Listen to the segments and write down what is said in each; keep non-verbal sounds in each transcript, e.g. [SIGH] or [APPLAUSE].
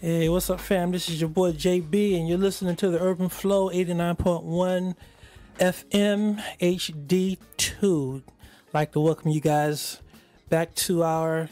Hey, what's up, fam? This is your boy JB, and you're listening to the Urban Flow 89.1 FM HD2. Like to welcome you guys back to our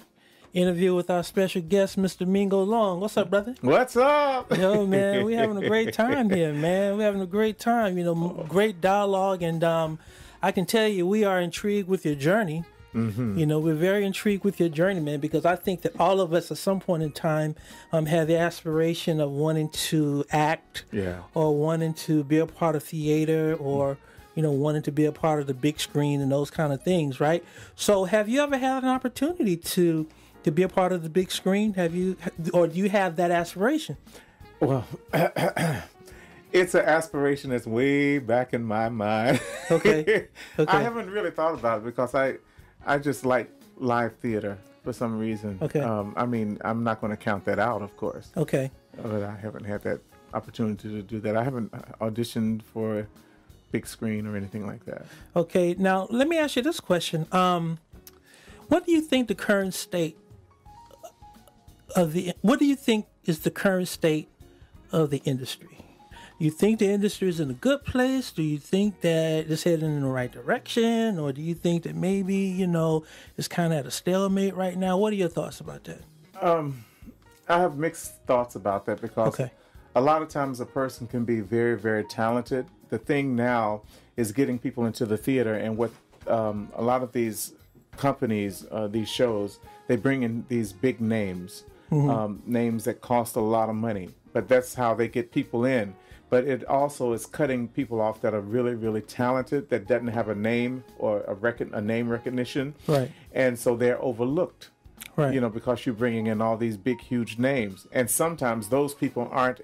interview with our special guest, Mr. Mingo Long. What's up, brother? What's up? Yo, man, we're having a [LAUGHS] great time here, man. We're having a great time. You know, great dialogue, and um, I can tell you, we are intrigued with your journey. Mm-hmm. You know, we're very intrigued with your journey, man, because I think that all of us at some point in time um, have the aspiration of wanting to act Yeah. or wanting to be a part of theater or, you know, wanting to be a part of the big screen and those kind of things, right? So have you ever had an opportunity to to be a part of the big screen? Have you or do you have that aspiration? Well, [COUGHS] it's an aspiration that's way back in my mind. Okay. [LAUGHS] Okay. I haven't really thought about it because I, I just like live theater for some reason. Okay. Um, I mean, I'm not going to count that out, of course, Okay. but I haven't had that opportunity to do that. I haven't auditioned for big screen or anything like that. Okay, now let me ask you this question. Um, what do you think the current state of the what do you think is the current state of the industry? You think the industry is in a good place? Do you think that it's heading in the right direction, or do you think that maybe you know it's kind of at a stalemate right now? What are your thoughts about that? I have mixed thoughts about that because Okay. a lot of times a person can be very, very talented. The thing now is getting people into the theater, and what um, a lot of these companies, uh, these shows, they bring in these big names, um, names that cost a lot of money. But that's how they get people in. But it also is cutting people off that are really, really talented that doesn't have a name or a record, a name recognition, Right. and so they're overlooked Right. you know, because you're bringing in all these big, huge names. And sometimes those people aren't,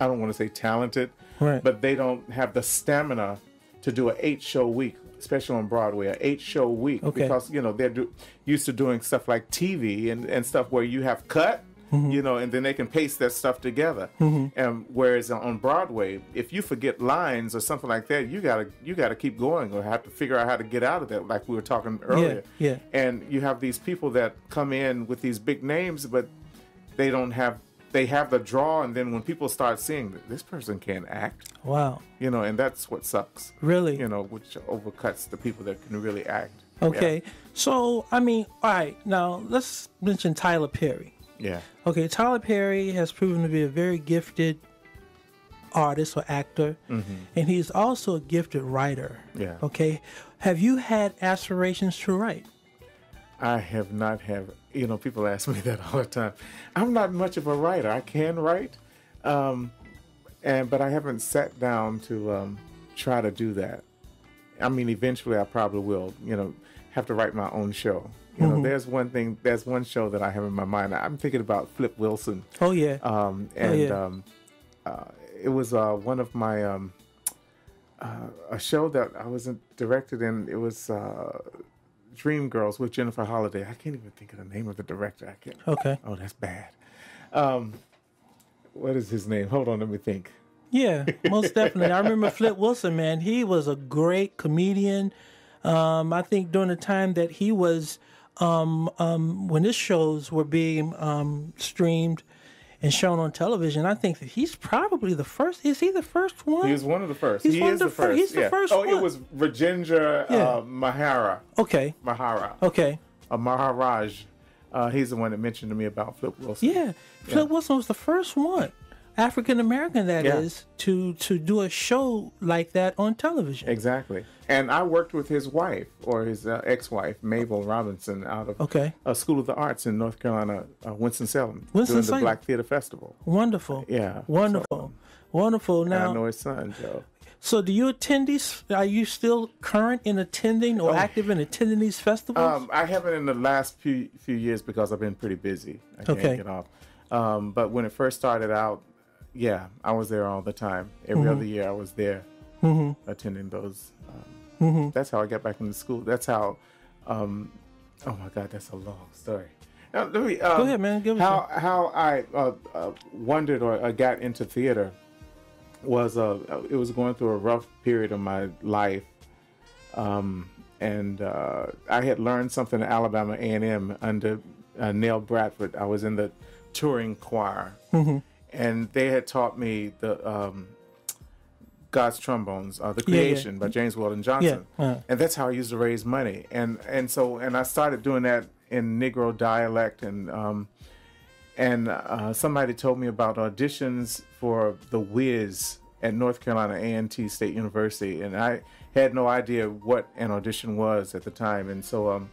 I don't want to say talented, Right. but they don't have the stamina to do an eight show week, especially on Broadway, an eight show week, Okay. because, you know, they're do, used to doing stuff like TV and, and stuff where you have cut. Mm-hmm. You know, and then they can paste that stuff together. And whereas on Broadway, if you forget lines or something like that, you gotta you gotta keep going or have to figure out how to get out of that, like we were talking earlier yeah. and you have these people that come in with these big names but they don't have they have the draw and then when people start seeing that this person can't act wow. you know and that's what sucks Really? you know which overcuts the people that can really act Okay. So I mean, all right. Now let's mention Tyler Perry. Yeah, Okay, Tyler Perry has proven to be a very gifted artist or actor, and he's also a gifted writer. Yeah. Okay, have you had aspirations to write? i have not have you know people ask [LAUGHS] me that all the time i'm not much of a writer i can write um and but i haven't sat down to um try to do that I mean, eventually I probably will, you know, have to write my own show. You know, there's one thing, there's one show that I have in my mind. I'm thinking about Flip Wilson. Oh yeah. Um, and yeah. um, uh, it was uh, one of my, um, uh, a show that I wasn't directed in. It was uh, Dreamgirls with Jennifer Holliday. I can't even think of the name of the director. I can't. okay. Oh, that's bad. Um, what is his name? Hold on, let me think. Yeah, most definitely. I remember [LAUGHS] Flip Wilson, man. He was a great comedian. Um, I think during the time that he was, um, um, when his shows were being um, streamed and shown on television, I think that he's probably the first. Is he the first one? He was one of the first. He's he is the the first. he's the yeah. first Oh, one. it was Rajendra Yeah. uh, Mahara. okay. Mahara. Okay. Uh, Maharaj. Uh, he's the one that mentioned to me about Flip Wilson. Yeah, Flip Wilson was the first one, African American that is, Yeah. to to do a show like that on television. Exactly. And I worked with his wife or his uh, ex-wife, Mabel Robinson, out of Okay. a School of the Arts in North Carolina, uh, Winston-Salem, doing Winston-Salem. the Black Theater Festival. Wonderful. Yeah. Wonderful. Wonderful. And I know Now, his son, Joe. so do you attend these? Are you still current in attending or active in attending these festivals? Oh. Um, I haven't in the last few few years because I've been pretty busy. I can't get off. Um, but when it first started out, yeah, I was there all the time. Every Mm-hmm. other year, I was there attending those. Um, Mm-hmm. That's how I got back into school. That's how. Um, oh my God, that's a long story. Now, let me, um, Go ahead, man. Give how how I uh, uh, wondered or uh, got into theater was uh, it was going through a rough period of my life, um, and uh, I had learned something at Alabama A and M under uh, Neil Bradford. I was in the touring choir, Mm-hmm. And they had taught me the um, God's trombones, uh, the Yeah, yeah. Creation by James Weldon Johnson, Yeah, uh. and that's how I used to raise money. And and so and I started doing that in Negro dialect, and um, and uh, somebody told me about auditions for the Wiz at North Carolina A&T State University, and I had no idea what an audition was at the time, and so um,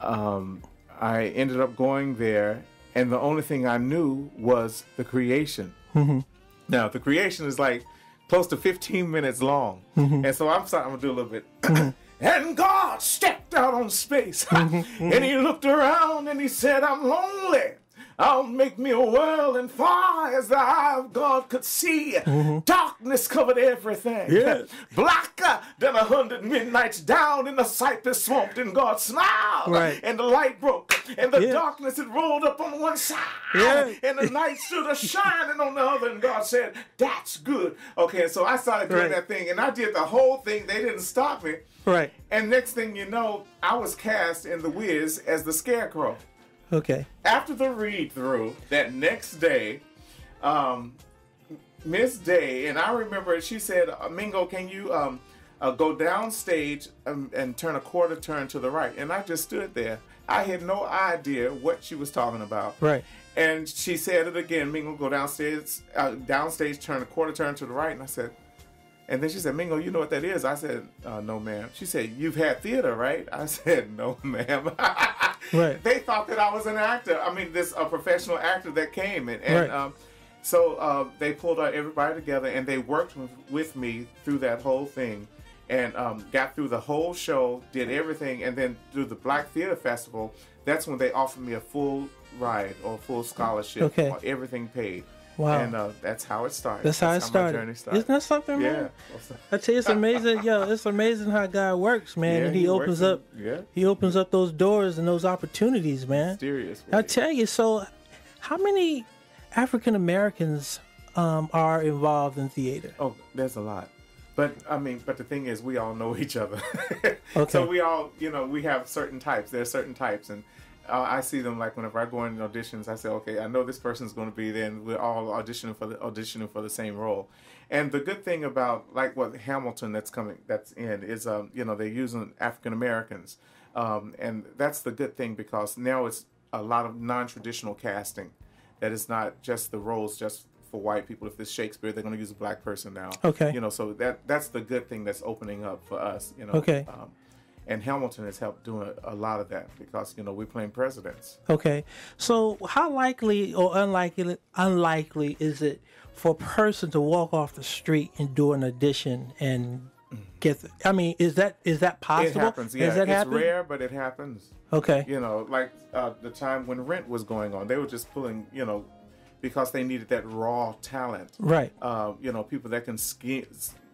um, I ended up going there, and the only thing I knew was the creation. Mm-hmm. Now, the creation is like close to 15 minutes long, mm-hmm. and so I'm sorry, I'm gonna do a little bit. Mm-hmm. [CLEARS THROAT] and God stepped out on space, [LAUGHS] and He looked around and He said, "I'm lonely." I'll make me a world and far as the eye of God could see. Mm-hmm. Darkness covered everything. Yes. [LAUGHS] Blacker than a hundred midnights down in the cypress swamp. And God smiled. Right. And the light broke. And the Yeah. darkness had rolled up on one side. Yeah. And the night stood a shining on the other. And God said, That's good. Okay, so I started doing Right. that thing. And I did the whole thing. They didn't stop me. Right. And next thing you know, I was cast in The Wiz as the Scarecrow Okay. after the read through that next day, um, Miss Day and I remember she said, "Mingo, can you um, uh, go downstage and, and turn a quarter turn to the right?" And I just stood there. I had no idea what she was talking about. Right. And she said it again. Mingo, go downstairs, uh, downstage, turn a quarter turn to the right. And I said, and then she said, Mingo, you know what that is? I said, uh, no, ma'am. She said, you've had theater, right? I [LAUGHS] said, no, ma'am. [LAUGHS] Right. [LAUGHS] They thought that I was an actor. I mean, this a professional actor that came. And, and Right. um, so uh, they pulled uh, everybody together and they worked with, with me through that whole thing and um, got through the whole show, did everything. And then through the Black Theater Festival, that's when they offered me a full ride or full scholarship, Okay. or everything paid. Wow. And uh, that's how it started. That's how it my started. journey started. Isn't that something, Yeah. man? I tell you, it's amazing. [LAUGHS] Yo, it's amazing how God works, man. Yeah, and he, he opens up. in- yeah. He opens up those doors and those opportunities, man. Mysterious. I tell you. So, how many African Americans um, are involved in theater? Oh, there's a lot. But I mean, but the thing is, we all know each other. [LAUGHS] Okay. So we all, you know, we have certain types. There are certain types, and I see them like whenever I go in auditions, I say, okay, I know this person's going to be there, and we're all auditioning for the auditioning for the same role. And the good thing about like what Hamilton that's coming that's in is, um, you know, they're using African Americans, um, and that's the good thing because now it's a lot of non-traditional casting. That is not just the roles just for white people. If it's Shakespeare, they're going to use a black person now. Okay. You know, so that that's the good thing that's opening up for us. You know. Okay. Um, and Hamilton has helped doing a, lot of that because you know we're playing presidents. Okay. So, how likely or unlikely unlikely is it for a person to walk off the street and do an audition and get? The, I mean, is that is that possible? It happens. Yeah, that it's happened? rare, but it happens. Okay. You know, like uh, the time when Rent was going on, they were just pulling. You know, because they needed that raw talent. Right. uh, you know, people that can ski,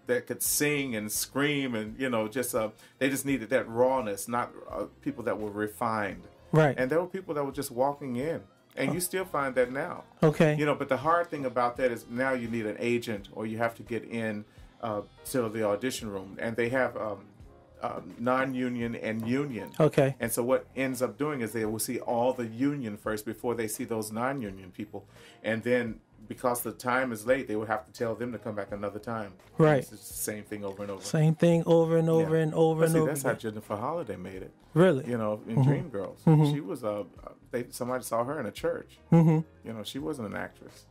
that could sing and scream, and you know, just uh, they just needed that rawness, not uh, people that were refined. Right. And there were people that were just walking in, and you still find that now. Okay. You know, but the hard thing about that is now you need an agent, or you have to get in uh, to the audition room, and they have um, uh, non-union and union. Okay. And so what ends up doing is they will see all the union first before they see those non-union people, and then because the time is late, they would have to tell them to come back another time. Right. It's the same thing over and over. Same thing over and over Yeah. and over But and see, over. that's how. Jennifer Holliday made it. Really? You know, in Dreamgirls, she was uh, they somebody saw her in a church. Mm-hmm. You know, she wasn't an actress.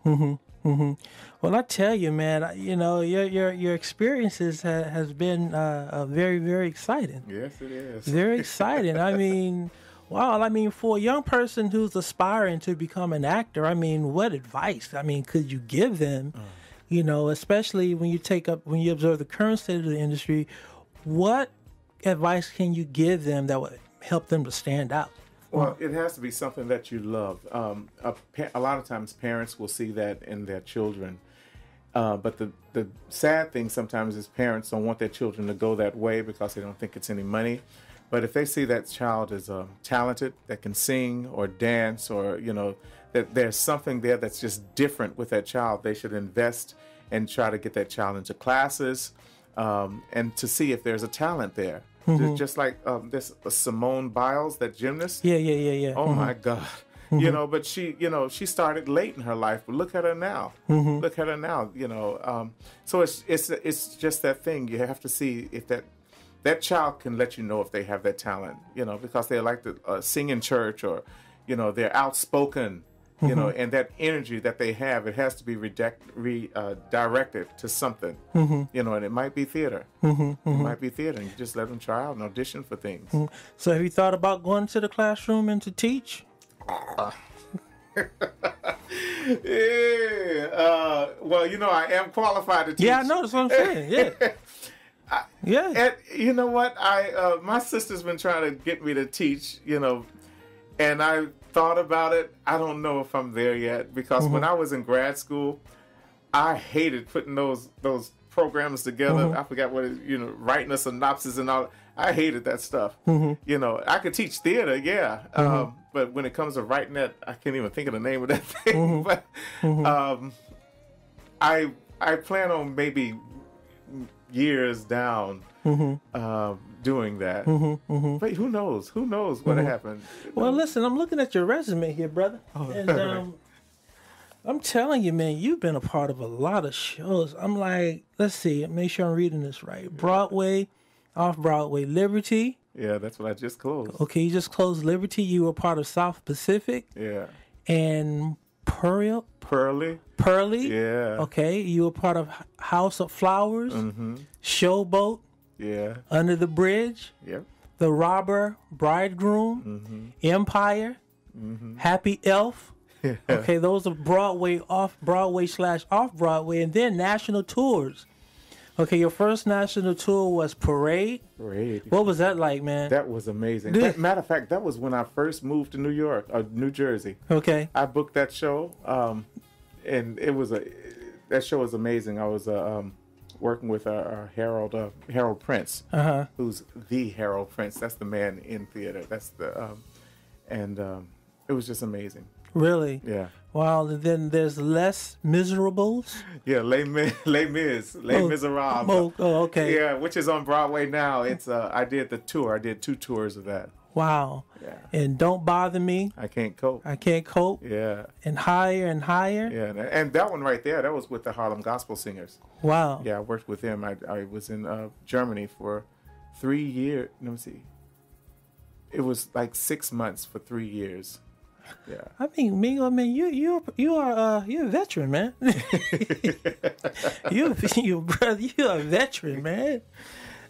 Well, I tell you, man, you know your your your experiences ha- has been uh, uh, very very exciting. Yes, it is. Very [LAUGHS] exciting. I mean, wow. I mean, for a young person who's aspiring to become an actor, I mean, what advice? I mean, could you give them? You know, especially when you take up when you observe the current state of the industry, what advice can you give them that would help them to stand out? Well, it has to be something that you love. Um, a, a lot of times, parents will see that in their children. Uh, but the, the sad thing sometimes is parents don't want their children to go that way because they don't think it's any money. But if they see that child is uh, talented, that can sing or dance, or you know that there's something there that's just different with that child, they should invest and try to get that child into classes um, and to see if there's a talent there. Just, just like um, this uh, Simone Biles, that gymnast. Yeah, yeah, yeah, yeah. Oh my God. you know. But she, you know, she started late in her life. But look at her now. Look at her now. You know. Um, so it's it's it's just that thing. You have to see if that that child can let you know if they have that talent. You know, because they like to uh, sing in church or, you know, they're outspoken. You know, and that energy that they have, it has to be redirected uh, directed to something. You know, and it might be theater. It might be theater. And you just let them try out and audition for things. So have you thought about going to the classroom and to teach? [LAUGHS] Yeah. Uh, well, you know, I am qualified to teach. Yeah, I know. That's what I'm saying. Yeah. [LAUGHS] yeah. And you know what? I uh, my sister's been trying to get me to teach. You know, and I thought about it. I don't know if I'm there yet because when mm-hmm. I was in grad school, I hated putting those those programs together. Mm-hmm. I forgot what it, you know, writing a synopsis and all. I hated that stuff. Mm-hmm. You know, I could teach theater, yeah, um, but when it comes to writing that, I can't even think of the name of that [LAUGHS] thing. but um, I I plan on maybe years down um, doing that. But who knows? Who knows what happened? Well, listen, I'm looking at your resume here, brother. [LAUGHS] and um, I'm telling you, man, you've been a part of a lot of shows. I'm like, let's see, make sure I'm reading this right. Broadway, off Broadway, Liberty. Yeah, that's what I just closed. Okay, you just closed Liberty. You were part of South Pacific Yeah, and Pearl, Purlie. Purlie. Yeah, Okay, you were part of House of Flowers, Mm-hmm. Showboat, yeah, Under the Bridge, yep. The Robber, Bridegroom, Mm-hmm. Empire, Happy Elf. [LAUGHS] Okay, those are Broadway, off Broadway slash off Broadway, and then national tours. Okay, your first national tour was Parade. Great. What was that like, man? That was amazing. That- matter of fact, that was when I first moved to New York, uh, New Jersey. okay, I booked that show, um, and it was a that show was amazing. I was uh, um, working with our, Harold uh, Harold Prince, uh-huh. who's the Harold Prince. That's the man in theater. That's the um, and um, it was just amazing. Really? Yeah, Wow. And then there's Les Miserables. yeah. Les Mis, [LAUGHS] Les Mis, Les Oh, Miserables. Oh, oh, okay. Yeah, which is on Broadway now. It's uh, I did the tour. I did two tours of that. Wow. Yeah, And don't bother me. I can't cope. I can't cope. Yeah, And higher and higher. yeah, and- that one right there, that was with the Harlem Gospel Singers. Wow. Yeah, I worked with them. I, I was in uh, Germany for three years. Let me see. It was like six months for three years. Yeah. I mean, Mingo, I mean, you you you are uh you're a veteran, man. [LAUGHS] [LAUGHS] you [LAUGHS] you brother, you're a veteran, man.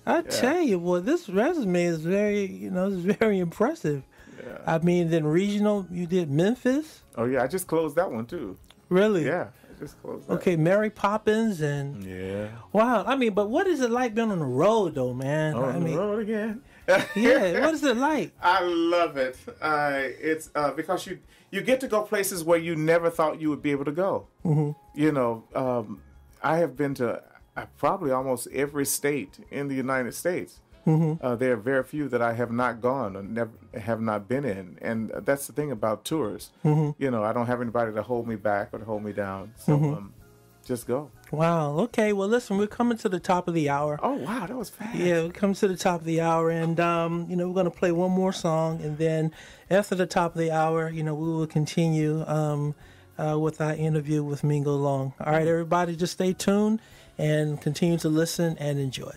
I tell you, boy, this resume is very you know it's [LAUGHS] very impressive. Yeah. I mean, then regional, you did Memphis, Oh yeah, I just closed that one too. really? Yeah, I just closed that. Okay, Mary Poppins and Yeah. wow. I mean, but what is it like being on the road, though, man? On I the mean, road again. [LAUGHS] yeah, what is it like? [LAUGHS] I love it. Uh, it's uh, because you you get to go places where you never thought you would be able to go. Mm-hmm. You know, um, I have been to probably almost every state in the United States. Mm-hmm. Uh, there are very few that I have not gone or never have not been in, and that's the thing about tours. Mm-hmm. You know, I don't have anybody to hold me back or to hold me down. So um, just go. Wow. Okay. Well, listen, we're coming to the top of the hour. Oh wow, that was fast. Yeah, we come to the top of the hour, and um, you know we're gonna play one more song, and then after the top of the hour, you know we will continue um, uh, with our interview with Mingo Long. All right, everybody, just stay tuned and continue to listen and enjoy.